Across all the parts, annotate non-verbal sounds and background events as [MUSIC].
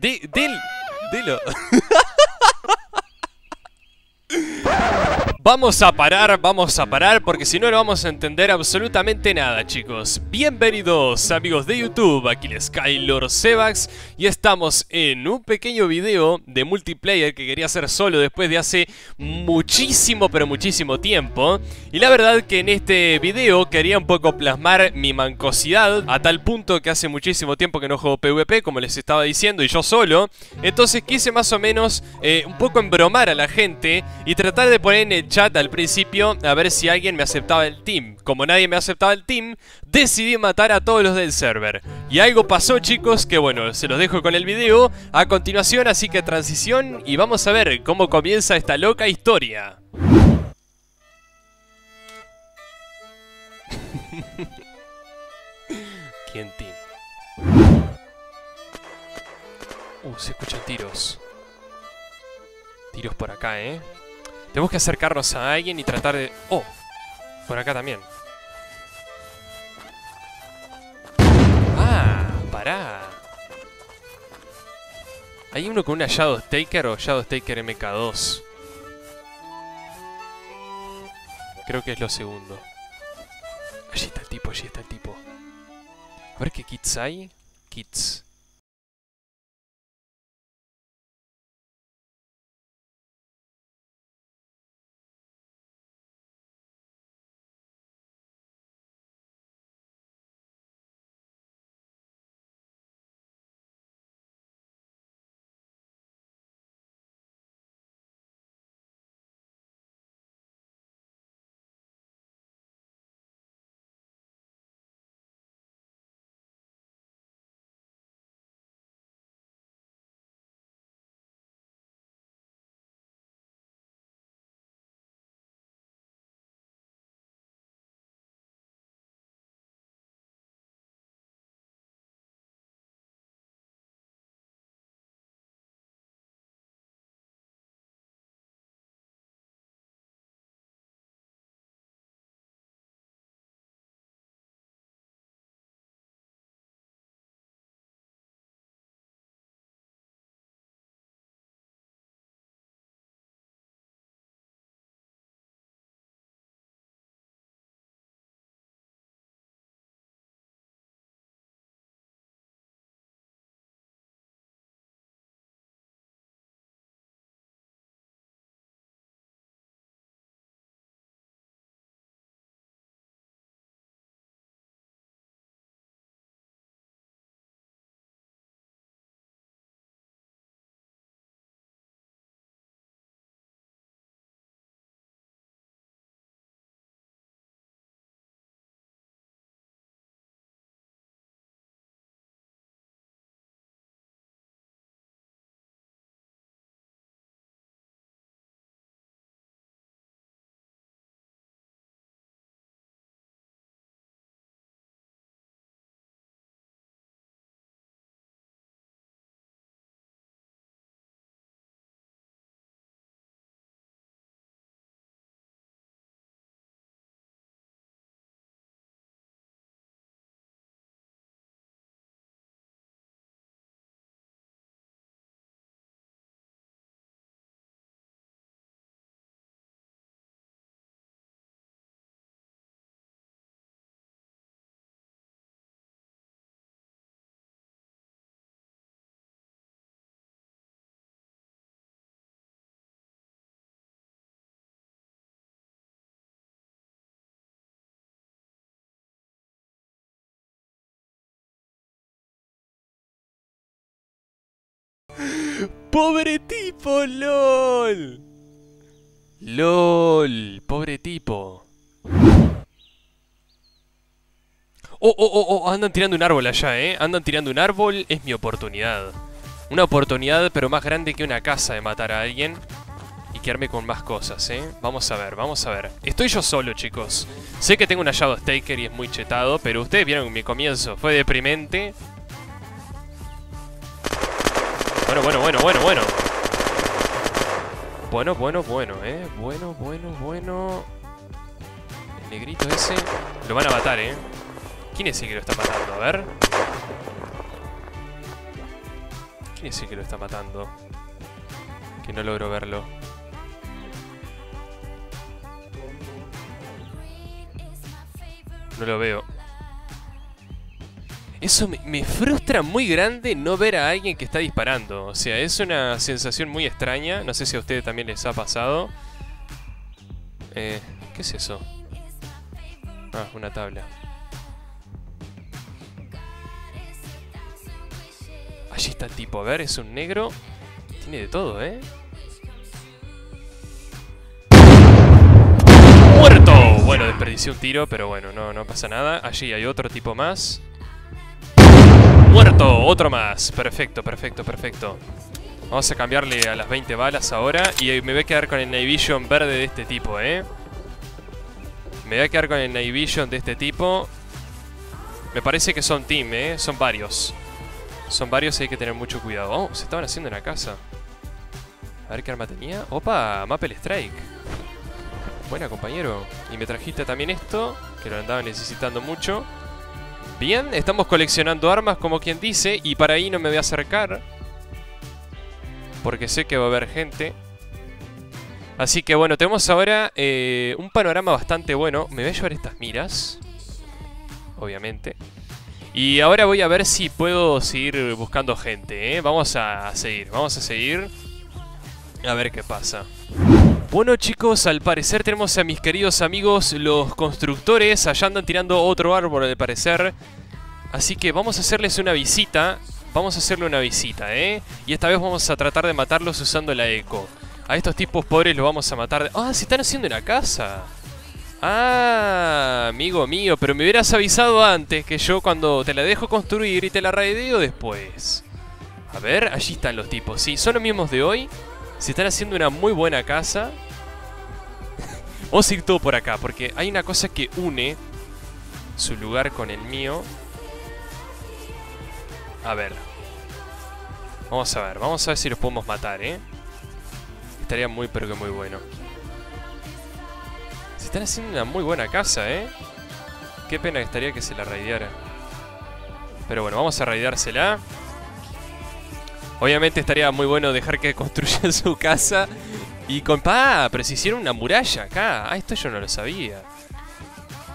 De, del, delo. Vamos a parar, vamos a parar porque si no no vamos a entender absolutamente nada chicos. Bienvenidos amigos de YouTube, aquí les Skylord Sevax Y estamos en un pequeño video de multiplayer que quería hacer solo después de hace muchísimo pero muchísimo tiempo. Y la verdad que en este video quería un poco plasmar mi mancosidad A tal punto que hace muchísimo tiempo que no juego PvP como les estaba diciendo y yo solo. Entonces quise más o menos eh, un poco embromar a la gente y tratar de poner en el al principio a ver si alguien me aceptaba el team. Como nadie me aceptaba el team, decidí matar a todos los del server. Y algo pasó chicos que bueno, se los dejo con el video a continuación, así que transición y vamos a ver cómo comienza esta loca historia. [LAUGHS] ¿Quién team? Uh, se escuchan tiros. Tiros por acá, ¿eh? Tenemos que acercarnos a alguien y tratar de... ¡Oh! Por acá también. ¡Ah! ¡Pará! Hay uno con una Shadow Taker o Shadow Taker MK2. Creo que es lo segundo. Allí está el tipo, allí está el tipo. A ver qué kits hay. Kits. ¡Pobre tipo, LOL! LOL, pobre tipo. Oh, oh, oh, oh, andan tirando un árbol allá, ¿eh? Andan tirando un árbol, es mi oportunidad. Una oportunidad, pero más grande que una casa de matar a alguien. Y quedarme con más cosas, ¿eh? Vamos a ver, vamos a ver. Estoy yo solo, chicos. Sé que tengo una Shadow Staker y es muy chetado, pero ustedes vieron mi comienzo. Fue deprimente. Bueno, bueno, bueno, bueno, bueno. Bueno, bueno, bueno, eh. Bueno, bueno, bueno. El negrito ese. Lo van a matar, eh. ¿Quién es el que lo está matando? A ver. ¿Quién es el que lo está matando? Que no logro verlo. No lo veo. Eso me, frustra muy grande no ver a alguien que está disparando. O sea, es una sensación muy extraña. No sé si a ustedes también les ha pasado. Eh, ¿Qué es eso? Ah, una tabla. Allí está el tipo. A ver, es un negro. Tiene de todo, ¿eh? ¡Muerto! Bueno, desperdicié un tiro, pero bueno, no, no pasa nada. Allí hay otro tipo más. ¡Muerto! Otro más. Perfecto, perfecto, perfecto. Vamos a cambiarle a las 20 balas ahora. Y me voy a quedar con el Night Vision verde de este tipo, ¿eh? Me voy a quedar con el Night Vision de este tipo. Me parece que son team, ¿eh? Son varios. Son varios y hay que tener mucho cuidado. Oh, se estaban haciendo en la casa. A ver qué arma tenía. Opa, Maple Strike. Buena, compañero. Y me trajiste también esto, que lo andaba necesitando mucho. Bien, estamos coleccionando armas como quien dice y para ahí no me voy a acercar. Porque sé que va a haber gente. Así que bueno, tenemos ahora eh, un panorama bastante bueno. Me voy a llevar estas miras. Obviamente. Y ahora voy a ver si puedo seguir buscando gente, ¿eh? Vamos a seguir, vamos a seguir. A ver qué pasa. Bueno chicos, al parecer tenemos a mis queridos amigos los constructores Allá andan tirando otro árbol al parecer. Así que vamos a hacerles una visita Vamos a hacerle una visita, ¿eh? Y esta vez vamos a tratar de matarlos usando la eco. A estos tipos pobres los vamos a matar ¡Ah! se están haciendo una casa Ah, amigo mío, pero me hubieras avisado antes que yo cuando te la dejo construir y te la raideo después. A ver, allí están los tipos, sí, son los mismos de hoy se están haciendo una muy buena casa. Vamos a ir todo por acá, porque hay una cosa que une su lugar con el mío. A ver. Vamos a ver, vamos a ver si los podemos matar, ¿eh? Estaría muy, pero que muy bueno. Se están haciendo una muy buena casa, ¿eh? Qué pena que estaría que se la raideara. Pero bueno, vamos a raideársela. Obviamente estaría muy bueno dejar que construyan [LAUGHS] su casa. Y con... Pero si hicieron una muralla acá. Ah, esto yo no lo sabía.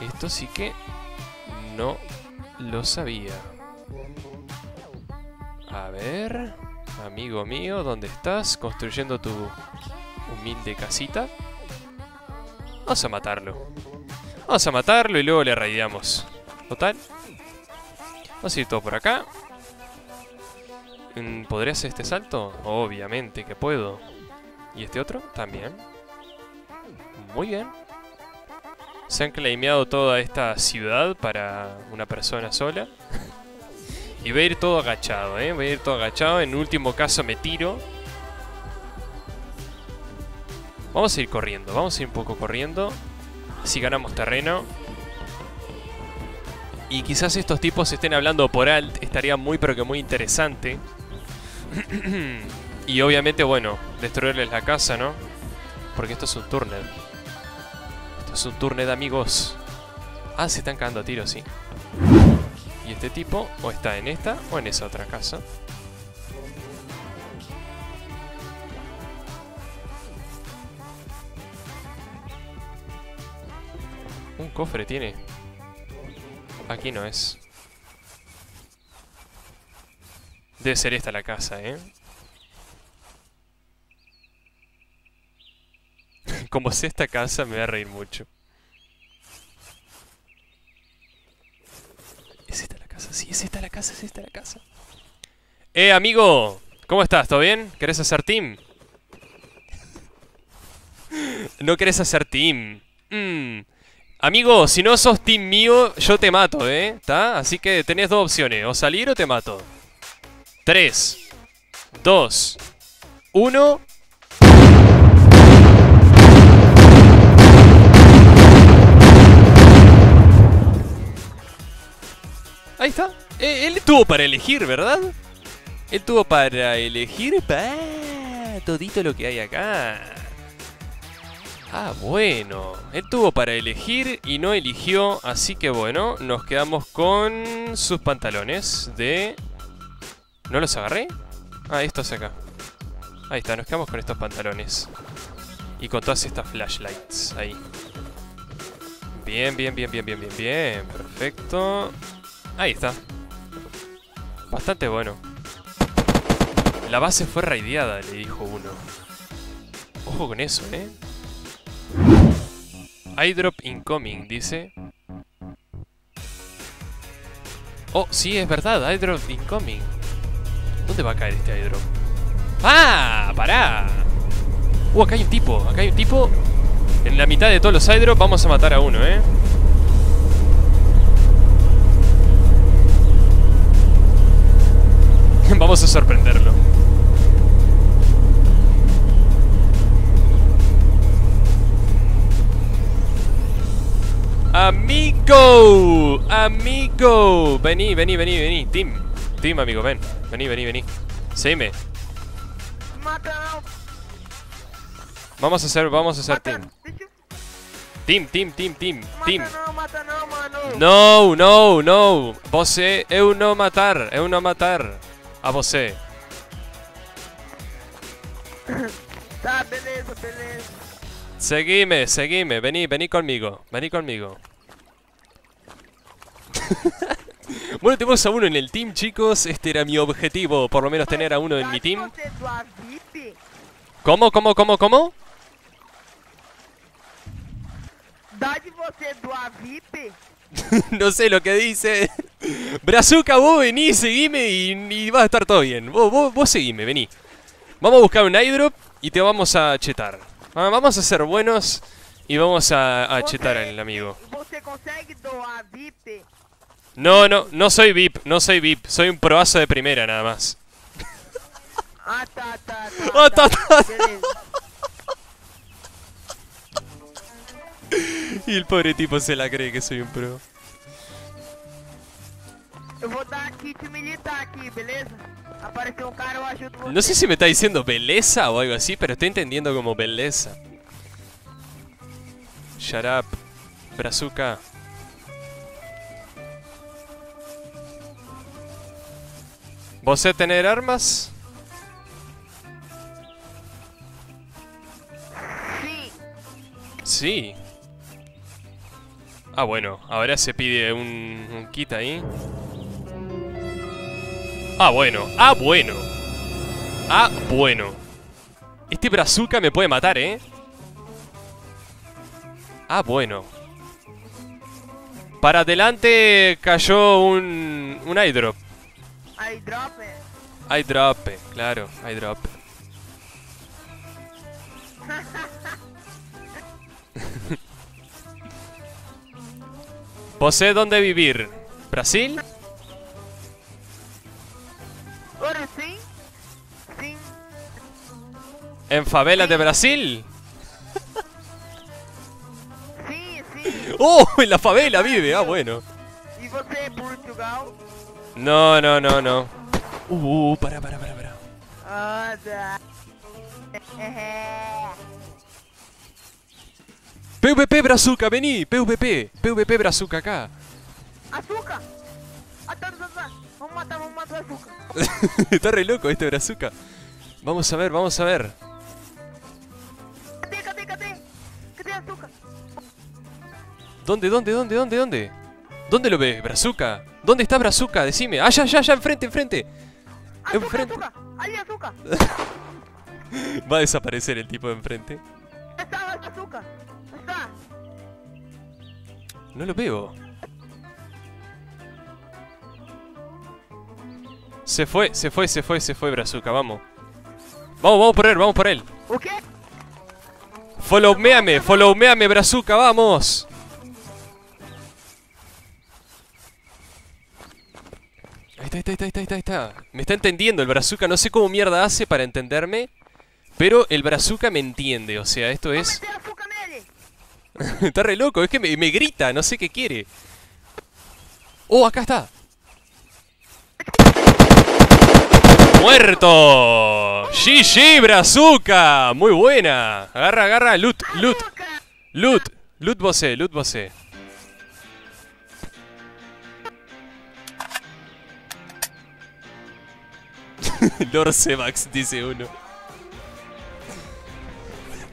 Esto sí que no lo sabía. A ver... Amigo mío, ¿dónde estás? Construyendo tu humilde casita. Vamos a matarlo. Vamos a matarlo y luego le raideamos. Total. Vamos a ir todo por acá. ¿Podría hacer este salto? Obviamente que puedo. ¿Y este otro? También. Muy bien. Se han claimeado toda esta ciudad para una persona sola. y voy a ir todo agachado, ¿eh? Voy a ir todo agachado. En último caso me tiro. Vamos a ir corriendo. Vamos a ir un poco corriendo. Así ganamos terreno. Y quizás estos tipos estén hablando por alt. Estaría muy pero que muy interesante. [CLEARS THROAT] y obviamente, bueno, destruirles la casa, ¿no? Porque esto es un turnet. Esto es un turnet, amigos. Ah, se están cagando a tiros, sí. Y este tipo o está en esta o en esa otra casa. Un cofre tiene. Aquí no es. Debe ser esta la casa, ¿eh? [LAUGHS] Como sea esta casa, me voy a reír mucho. ¿Es esta la casa? Sí, es esta la casa, es esta la casa. Eh, amigo, ¿cómo estás? ¿Todo bien? ¿Querés hacer team? [LAUGHS] no querés hacer team. Mm. Amigo, si no sos team mío, yo te mato, ¿eh? ¿Está? Así que tenés dos opciones, o salir o te mato. 3, 2, 1. Ahí está. Eh, él tuvo para elegir, ¿verdad? Él tuvo para elegir ah, todito lo que hay acá. Ah, bueno. Él tuvo para elegir y no eligió. Así que bueno, nos quedamos con sus pantalones de ¿No los agarré? Ah, esto es acá. Ahí está, nos quedamos con estos pantalones. Y con todas estas flashlights. Ahí. Bien, bien, bien, bien, bien, bien, bien. Perfecto. Ahí está. Bastante bueno. La base fue raideada, le dijo uno. Ojo con eso, ¿eh? iDrop incoming, dice. Oh, sí, es verdad, iDrop incoming. ¿Dónde va a caer este iDrop? ¡Ah! ¡Pará! Uh, acá hay un tipo, acá hay un tipo. En la mitad de todos los iDrop vamos a matar a uno, ¿eh? [LAUGHS] vamos a sorprenderlo. Amigo, amigo, vení, vení, vení, vení, Tim, Tim, amigo, ven, vení, vení, vení, seguime. Vamos a hacer, vamos a hacer team. Team, team, team, team, team. No, no, no. Você, eu não matar, eu não matar a você. [COUGHS] Tá, beleza, beleza. Seguime, seguime, vení, vení conmigo, vení conmigo. [LAUGHS] bueno, tenemos a uno en el team, chicos. Este era mi objetivo, por lo menos tener a uno en mi team. ¿Cómo, cómo, cómo, cómo? [LAUGHS] No sé lo que dice. [LAUGHS] Brazuca, vos vení, seguime y, y va a estar todo bien. Vos, vos, vos seguime, vení. Vamos a buscar un iDrop y te vamos a chetar. Ah, Vamos a ser buenos y vamos a, a chetar al amigo. No, no, no soy VIP, no soy VIP. Soy un proazo de primera nada más. [LAUGHS] Ah. Beleza. Y el pobre tipo se la cree que soy un pro. Eu vou dar kit militar aqui, beleza? Apareceu um cara, eu ajudo você. No sé si me está diciendo belleza o algo así, pero estoy entendiendo como belleza. Shut up, Brazuca. ¿Vos sé tener armas? Sí. Ah, bueno, ahora se pide un, un kit ahí. Ah, bueno, ah, bueno. Ah, bueno. Este brazuca me puede matar, ¿eh? Ah, bueno. Para adelante cayó un, un iDrop. Aí, drop. iDrop, claro, iDrop. ¿Posee [LAUGHS] dónde vivir? ¿Brasil? ¿En favelas de Brasil? Sim, sim. [LAUGHS] ¡Oh! En la favela vive, ah, bueno. E você, Portugal? No, no, no, no. Uh, uh, para, para, para, para. É. PvP Brazuca, vení, PvP, PvP Brazuca acá. Vamos matar. [LAUGHS] Está re loco este Brazuca. Vamos a ver, vamos a ver. ¿Dónde, dónde, dónde, dónde, dónde? ¿Dónde lo ves, Brazuca? ¿Dónde está Brazuca? Decime. Ya, ya, ya, enfrente, enfrente. Açúcar, Enfrente. açúcar! Ali, açúcar! [LAUGHS] Va a desaparecer el tipo de enfrente. Está, açúcar! Está! No lo veo. Se fue, se fue, se fue, se fue Brazuca, vamos. Vamos, vamos por él, vamos por él. O quê? Followmeame, followmeame Brazuca, vamos. Está, ahí está, ahí está, ahí está, ahí está. Me está entendiendo el Brazuca, no sé cómo mierda hace para entenderme. Pero el Brazuca me entiende, o sea, esto es... [LAUGHS] Está re loco, es que me, me grita, no sé qué quiere. ¡Oh, acá está! ¡Muerto! ¡GG, Brazuca! Muy buena. Agarra, agarra, loot, loot, loot. Loot loot você. [LAUGHS] Lord Sevax, dice uno.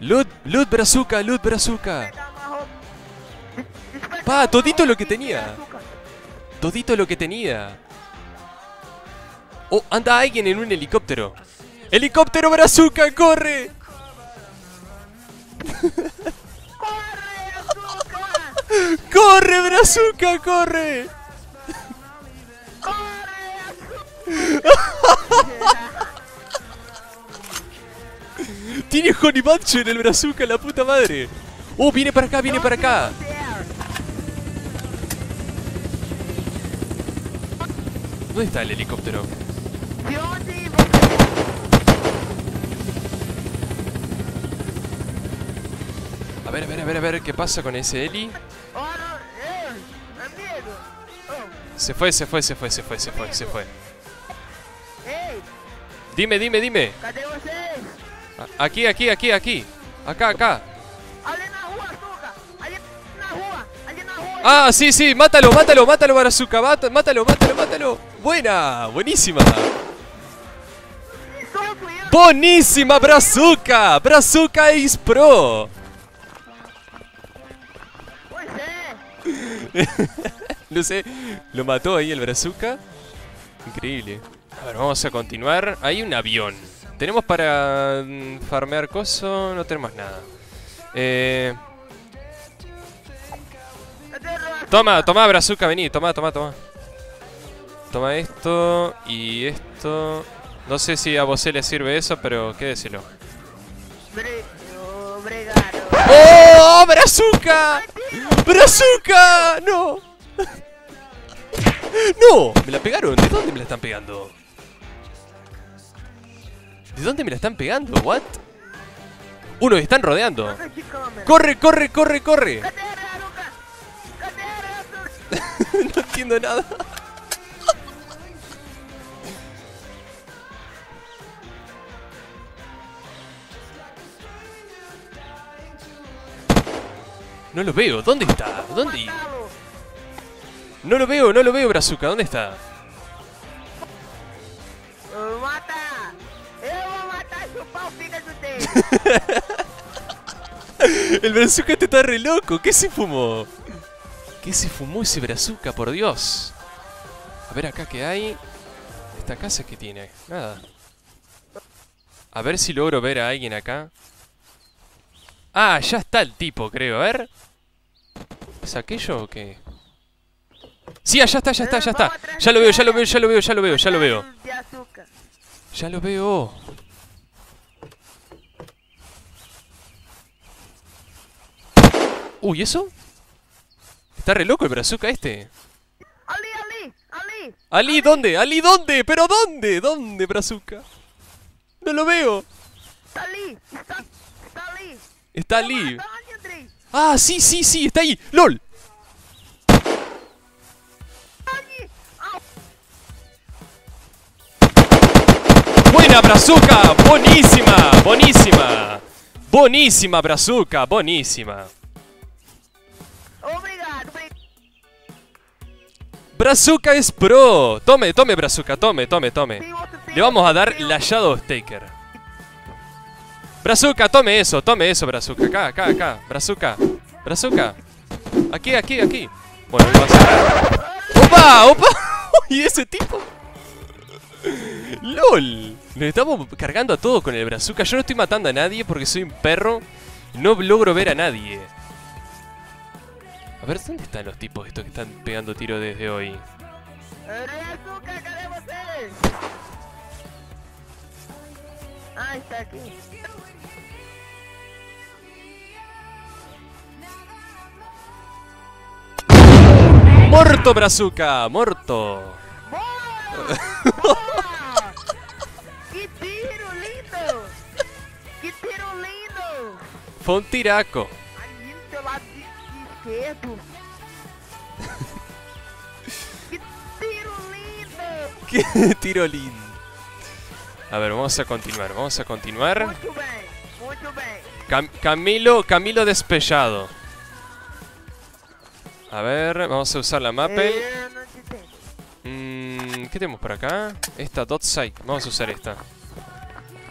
Loot, loot brazuca, loot brazuca. Pa, todito lo que tenía. Todito lo que tenía. Oh, anda alguien en un helicóptero. ¡Helicóptero brazuca, corre! Corre, [LAUGHS] açúcar! [LAUGHS] ¡Corre, brazuca, corre! [LAUGHS] Tiene Honey Badger en el brazuca, la puta madre. Oh, viene para acá, viene para acá. ¿Dónde está el helicóptero? A ver, a ver, a ver, a ver qué pasa con ese heli. Se fue, se fue, se fue, se fue, se fue, se fue. Dime, dime, dime. Aquí, aquí, aquí, aquí. Acá, acá. Ah, sí, sí, mátalo, mátalo, mátalo, mata- Mátalo, mátalo, mátalo. Buena, buenísima. Buenísima, Brazuca. Brazuca is pro. [LAUGHS] No sé, lo mató ahí el Brazuca. Increíble. A ver, vamos a continuar. Hay un avión. ¿Tenemos para mm, farmear coso? No tenemos nada. Eh, toma, toma, Brazuca, vení. Toma, toma, toma. Toma esto y esto. No sé si a vos le sirve eso, pero. Obri- Obrigado! ¡Oh, Brazuca! ¡Brazuca! ¡No! [LAUGHS] ¡No! Me la pegaron. ¿De dónde me la están pegando? ¿De dónde me la están pegando? ¿What? Uno, me están rodeando. ¡Corre, corre, corre, corre! [LAUGHS] No entiendo nada. No lo veo. ¿Dónde está? ¿Dónde? No lo veo, no lo veo, Brazuca. ¿Dónde está? [LAUGHS] El Brazuca este está re loco. ¿Qué se fumó? ¿Qué se fumó ese Brazuca, por Dios? A ver acá qué hay. Esta casa que tiene. Nada. A ver si logro ver a alguien acá. Ah, ya está el tipo, creo. A ver. ¿Es aquello o qué? Sí, allá está, ya está, ya está. Ya lo veo, ya lo veo, ya lo veo, ya lo veo, ya lo veo. Ya lo veo. Uy, ¿eso? Está re loco el brazuca este. Ali, ali! Ali! Ali, ¿dónde? Ali, ¿dónde? ¿Pero dónde? ¿Dónde, brazuca? No lo veo. Está ali! Está, está ali! Está Ali. Ah, sí, sí, sí, está ahí. ¡Lol! Au! ¡Buena, brazuca! ¡Buenísima! ¡Buenísima! ¡Buenísima, brazuca! ¡Buenísima! Brazuca es pro. Tome, tome, brazuca, tome, tome, tome. Le vamos a dar la. Shadow Staker. Brazuca, tome eso, tome eso, Brazuca. Acá, acá, acá. Brazuca. Brazuca. Aquí, aquí, aquí. Bueno, lo vas a ¡Opa! ¡Opa! [LAUGHS] ¿Y ese tipo? ¡Lol! Nos estamos cargando a todos con el Brazuca. Yo no estoy matando a nadie porque soy un perro. No logro ver a nadie. A ver, ¿dónde están los tipos estos que están pegando tiro desde hoy? Ah, está aqui. ¡Morto, Brazuca! Boa! que tiro lindo! Que tiro lindo! Fue un tiraco. De esquerdo. que [LAUGHS] tiro lindo! ¡Qué tiro lindo! A ver, vamos a continuar, vamos a continuar. Muito bem, muito bem. Cam- Camilo, Camilo despellado. A ver, vamos a usar la te entendo. Mm, ¿Qué ¿qué tenemos por acá? Esta Dot Sight. Vamos a usar esta.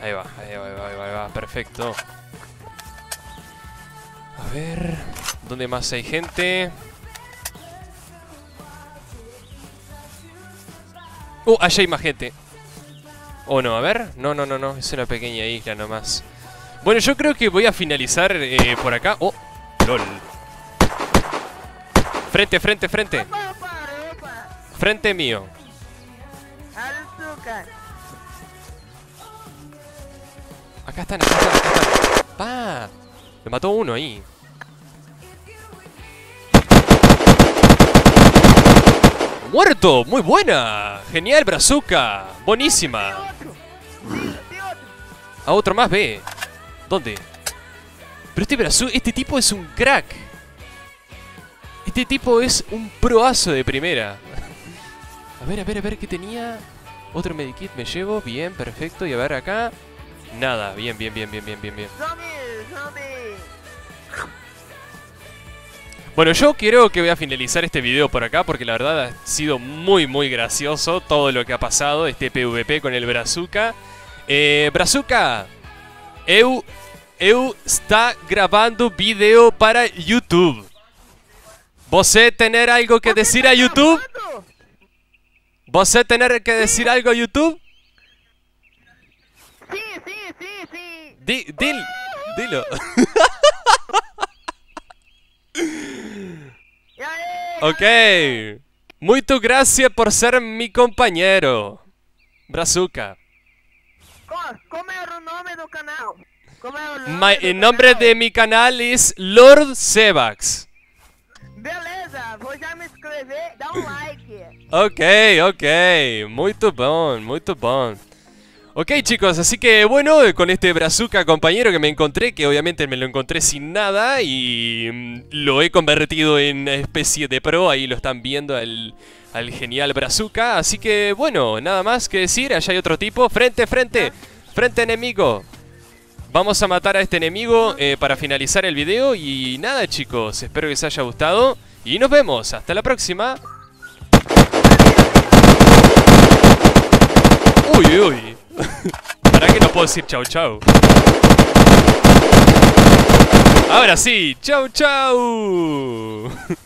Ahí va, ahí va, ahí va, ahí va, ahí va. Perfecto. A ver... ¿Dónde más hay gente? Uh, allá hay más gente. ¿O no? A ver. No, no, no, no. Es una pequeña isla nomás. Bueno, yo creo que voy a finalizar eh, por acá. Oh, lol. Frente, frente, frente. Frente mío. Acá están, acá. Me mató uno ahí. ¡Muerto! ¡Muy buena! Genial, Brazuca. Buenísima. A otro más, ve. ¿Dónde? Pero este Brazu, este tipo es un crack. Este tipo es un proazo de primera. A ver, a ver, a ver qué tenía. Otro medikit me llevo. Bien, perfecto. Y a ver acá. Nada. Bien, bien, bien, bien, bien, bien, bien. Bueno, yo quiero que voy a finalizar este video por acá porque la verdad ha sido muy muy gracioso todo lo que ha pasado, este PvP con el Brazuca. Eh, Brazuca, eu, eu está grabando video para YouTube. ¿Você tener algo que decir a YouTube? ¿Você tener que decir algo a YouTube? Sim, sim, sim, sim. Di, dil, dilo. [LAUGHS] Ok. Muito gracias por ser mi compañero. Brazuca. Co- Como era o nome do canal? Como é o nome Ma- do el nombre canal? de mi canal es Lord Sebax. Beleza, vou já me inscrever, dá um like. Ok, ok. Muito bom, muito bom. Ok chicos, así que bueno, con este Brazuca compañero que me encontré, que obviamente me lo encontré sin nada y mm, lo he convertido en una especie de pro, ahí lo están viendo al, al genial Brazuca. Así que bueno, nada más que decir, allá hay otro tipo, frente, frente, frente enemigo. Vamos a matar a este enemigo eh, para finalizar el video y nada chicos, espero que les haya gustado y nos vemos, hasta la próxima. Uy, uy, uy. ¿Para qué no puedo decir chau chau? Ahora sí, chau chau. [LAUGHS]